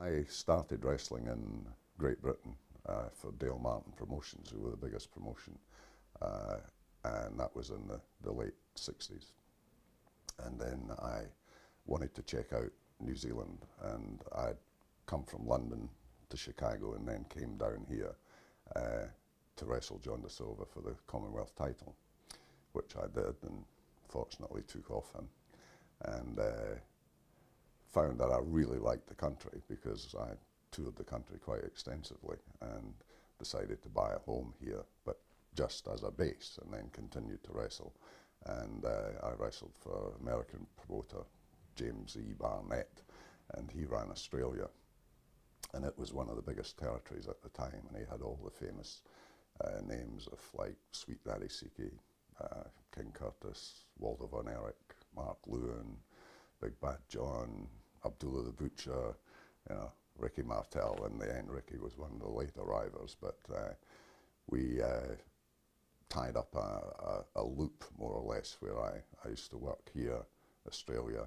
I started wrestling in Great Britain uh, for Dale Martin Promotions, who were the biggest promotion, uh, and that was in the, the late 60s. And then I wanted to check out New Zealand, and I'd come from London to Chicago and then came down here uh, to wrestle John De Silva for the Commonwealth title, which I did and fortunately took off him. And uh, found that I really liked the country because I toured the country quite extensively and decided to buy a home here, but just as a base, and then continued to wrestle. And uh, I wrestled for American promoter James E. Barnett, and he ran Australia. And it was one of the biggest territories at the time, and he had all the famous uh, names of like Sweet Daddy Siki, uh, King Curtis, Waldo Von Erich, Mark Lewin, Big Bad John, Abdullah the Butcher, you know, Ricky Martel. In the end, Ricky was one of the late arrivals, but uh, we uh, tied up a, a, a, loop, more or less, where I, I used to work here, Australia,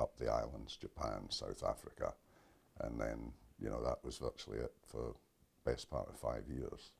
up the islands, Japan, South Africa, and then, you know, that was virtually it for best part of five years.